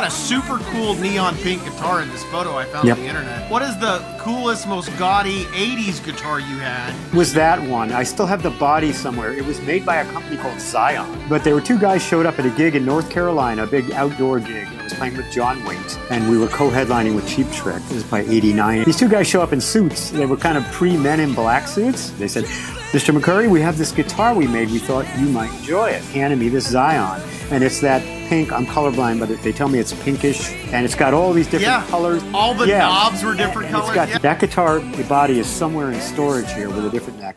got a super cool neon pink guitar in this photo I found Yep. on the internet. What is the coolest, most gaudy 80s guitar you had? was that one. I still have the body somewhere. It was made by a company called Zion. But there were two guys showed up at a gig in North Carolina, a big outdoor gig. I was playing with John Waite, and we were co-headlining with Cheap Trick. This is by 89. These two guys show up in suits. They were kind of pre-men in black suits. They said, Mr. McCurry, we have this guitar we made. We thought you might enjoy it. Handed me this Zion. And it's that pink, I'm colorblind, but they tell me it's pinkish. And it's got all these different Yeah. colors. All the Yeah. knobs were different And it's colors. got- Yeah. That guitar, the body is somewhere in storage here with a different neck.